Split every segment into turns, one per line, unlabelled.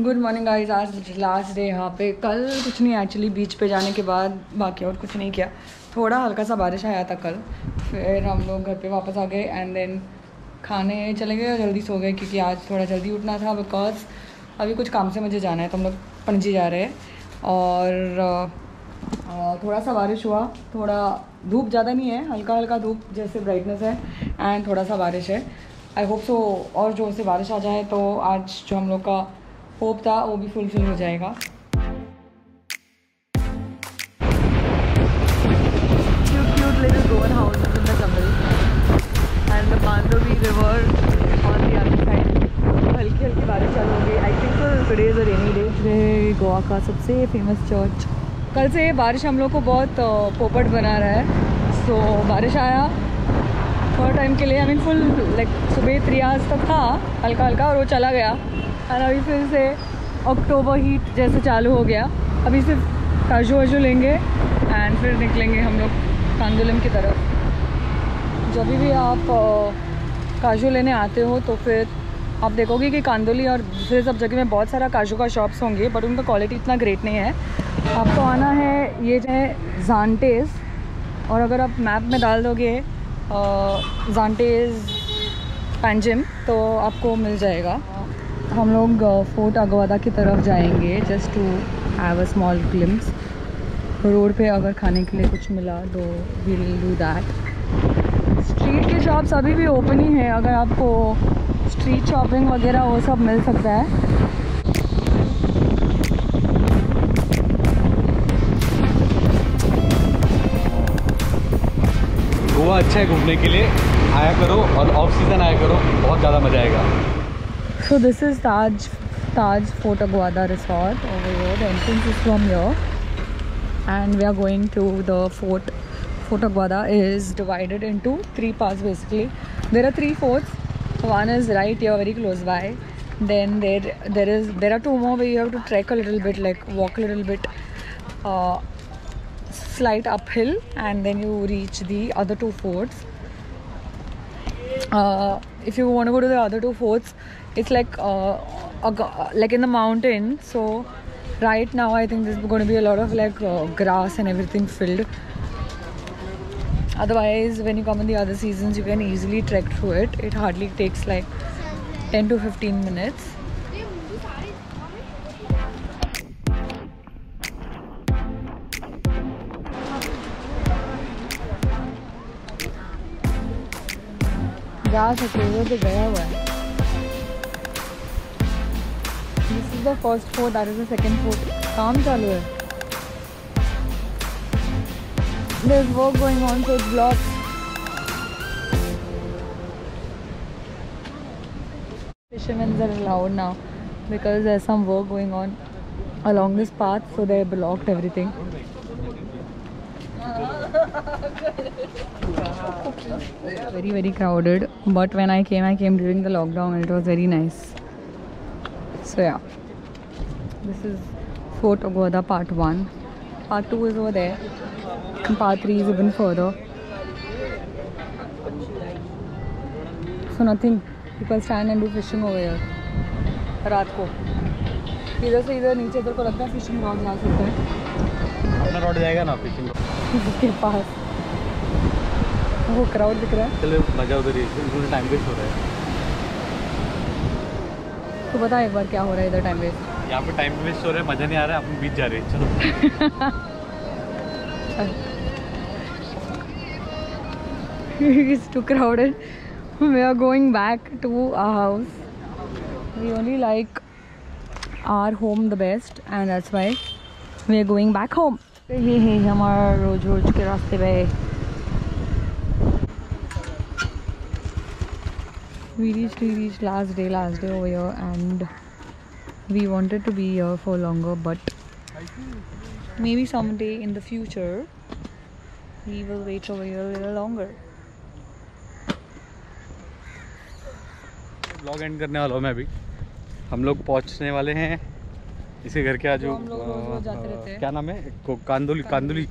Good morning guys आज last day यहाँ पे। कल कुछ नहीं एक्चुअली बीच पे जाने के बाद बाकी और कुछ नहीं किया। थोड़ा हल्का सा बारिश आया था कल। फिर हम लोग घर पे वापस आ गए एंड देन खाने चले गए और जल्दी सो गए क्योंकि आज थोड़ा जल्दी उठना था बिकॉज़ अभी कुछ काम से मुझे जाना है। तो हम लोग पणजी जा रहे हैं। और थोड़ा सा बारिश हुआ। थोड़ा धूप ज़्यादा नहीं है। हल्का हल्का धूप जैसे ब्राइटनेस है एंड थोड़ा सा बारिश है। आई होप सो और ज़ोर से बारिश आ जाए तो आज जो हम लोग का होप था वो भी फुलफिल हो जाएगा. हल्की हल्की बारिश आई थिंक day. गोवा का सबसे फ़ेमस चर्च कल से बारिश हम लोग को बहुत पोपट बना रहा है। सो so, बारिश आया। थोड़ा टाइम के लिए आई मीन फुल लाइक सुबह आवर्स तक था। हल्का हल्का और वो चला गया। और अभी फिर से अक्टूबर हीट जैसे चालू हो गया। अभी सिर्फ़ काजू वाजू लेंगे एंड फिर निकलेंगे हम लोग कांदुलम की तरफ़। जब भी आप काजू लेने आते हो तो फिर आप देखोगे कि कांदोली और दूसरे सब जगह में बहुत सारा काजू का शॉप्स होंगे बट उनका क्वालिटी इतना ग्रेट नहीं है। आपको आना है, ये जो है जानटेज और अगर आप मैप में डाल दोगे जानटेज पैंजिम तो आपको मिल जाएगा। हम लोग फोर्ट अगवादा की तरफ़ जाएँगे just to have a small glimpse road पे अगर खाने के लिए कुछ मिला तो we will do that street के शॉप्स अभी भी ओपन ही हैं, अगर आपको स्ट्रीट शॉपिंग वगैरह वो सब मिल सकता है.
गोवा अच्छा है घूमने के लिए. आया करो और ऑफ़ सीज़न आया करो, बहुत ज़्यादा मज़ा आएगा.
So this is Taj Taj Fort Aguada Resort over here. The entrance is from here, and we are going to the fort. Fort Aguada is divided into three parts basically. There are three forts. One is right here, very close by. Then there there is there are two more where you have to trek a little bit, like walk a little bit, uh, slight uphill, and then you reach the other two forts uh, if you want to go to the other two forts, it's like uh, a, g- like in the mountain. So right now, I think there's going to be a lot of like uh, grass and everything filled. Otherwise, when you come in the other seasons, you can easily trek through it. It hardly takes like 10 to 15 minutes. जा सकते हो तो गया हुआ है This is the first fort, that is the second fort. Calm, chalu. There's work going on, so it's blocked. Fishermen are allowed now because there's some work going on along this path, so they blocked everything. very very crowded but when i came i came during the lockdown and it was very nice so yeah this is fort aguada part 1 part 2 is over there and part 3 is even further so nothing people stand and do fishing over here रात को इधर से इधर नीचे इधर को लगता है फिशिंग रॉड जा सकते हैं
अपना रोड जाएगा ना फिशिंग
इसके पास वो क्राउड दिख रहा है
चलो मज़ा उधर ही टाइम वेस्ट हो रहा है
आपको पता एक बार क्या हो रहा है इधर टाइम वेस्ट
यहाँ पे टाइम वेस्ट हो रहा है मज़ा नहीं आ रहा है आप बीच जा रहे हैं चलो।
Is too crowded we are going back to a house we only like our home the best and that's why we are going back home ये हमारा रोज रोज के रास्ते पे। We reached we reached last day last day over here and we wanted to be here for longer but maybe someday in the future we will wait over here a little longer
blog end करने वाला हूँ मैं अभी हम लोग पहुँचने वाले हैं इसे घर के आजू
तो
अ,
हैं।
क्या नाम है कांदोली कांदोली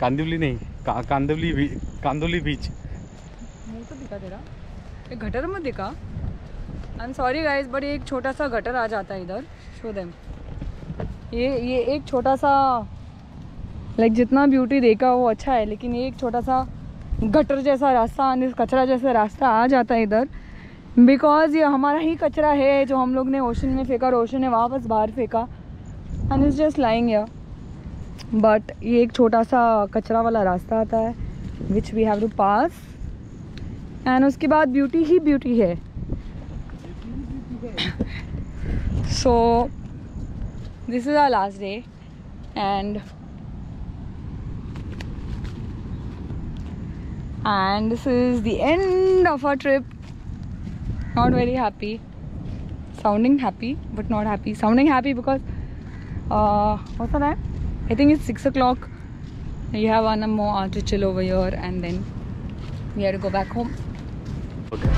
कांदिवली नहीं का, कांदवली भी कांदोली बीच
मुँह तो दिखा तेरा ये गटर में दिखा। I am sorry guys but एक छोटा सा गटर आ जाता है इधर। शो देम ये ये एक छोटा सा लाइक जितना ब्यूटी देखा वो अच्छा है, लेकिन ये एक छोटा सा गटर जैसा रास्ता कचरा जैसा रास्ता आ जाता है इधर। बिकॉज़ ये हमारा ही कचरा है जो हम लोग ने ओशन में फेंका और ओशन ने वापस बाहर फेंका। एंड इज़ जस्ट लाइंग या बट ये एक छोटा सा कचरा वाला रास्ता आता है which we have to pass and उसके बाद ब्यूटी ही ब्यूटी है। So this is our last day and and this is the end of our trip not very happy sounding happy but not happy sounding happy because होता है I think it's six o'clock you have one a more are to chill over your and then we are go back home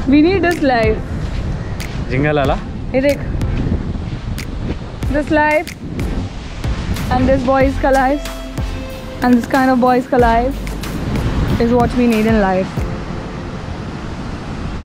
We need this life.
Jingle ala?
Hey, This life and this boy's life and this kind of boy's life is what we need in life.